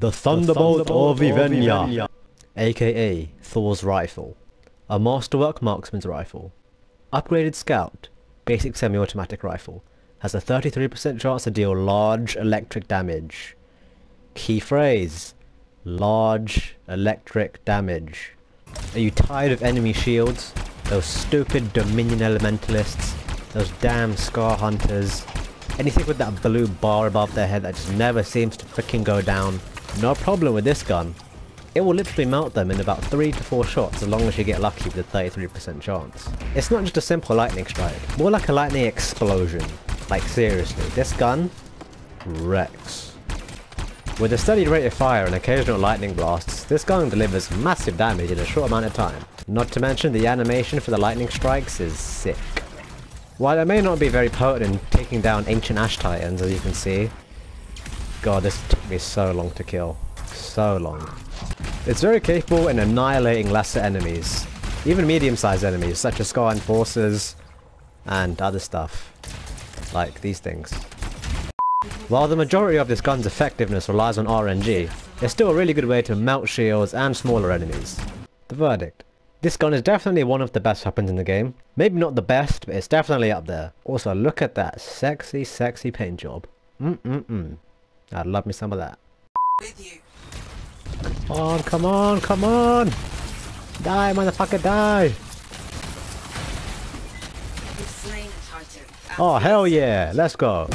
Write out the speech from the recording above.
The Thunderbolt, of Yvenia, aka Thor's Rifle. A masterwork marksman's rifle. Upgraded scout, basic semi-automatic rifle. Has a 33% chance to deal large electric damage. Key phrase, large electric damage. Are you tired of enemy shields? Those stupid Dominion elementalists? Those damn Scar Hunters? Anything with that blue bar above their head that just never seems to freaking go down? No problem with this gun. It will literally melt them in about 3 to 4 shots as long as you get lucky with a 33% chance. It's not just a simple lightning strike, more like a lightning explosion. Like seriously, this gun wrecks. With a steady rate of fire and occasional lightning blasts, this gun delivers massive damage in a short amount of time. Not to mention the animation for the lightning strikes is sick. While it may not be very potent in taking down ancient ash titans as you can see, God, this took me so long to kill. So long. It's very capable in annihilating lesser enemies. Even medium-sized enemies, such as Scar Enforcers and other stuff. Like these things. While the majority of this gun's effectiveness relies on RNG, it's still a really good way to melt shields and smaller enemies. The verdict. This gun is definitely one of the best weapons in the game. Maybe not the best, but it's definitely up there. Also, look at that sexy, sexy paint job. Mm-mm-mm. I'd love me some of that. with you. Come on, come on, come on! Die, motherfucker, die! Oh, hell yeah! Let's go!